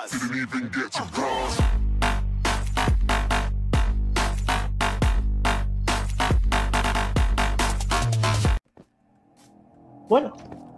bars. Didn't even get to cross. Uh. Bueno.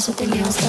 Think the girls with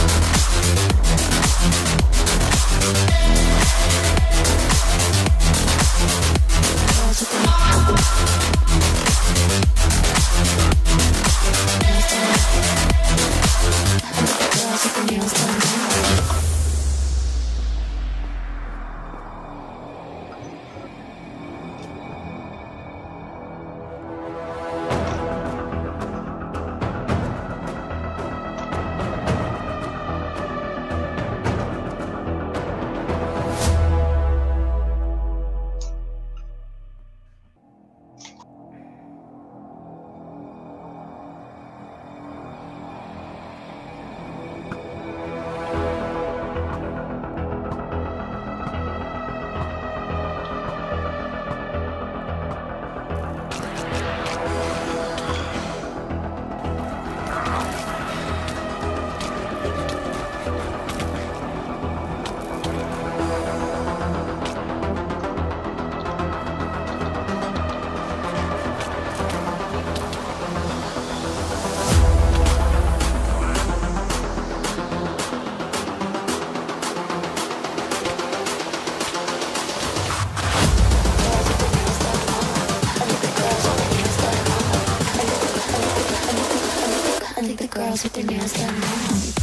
Girls with their nails done.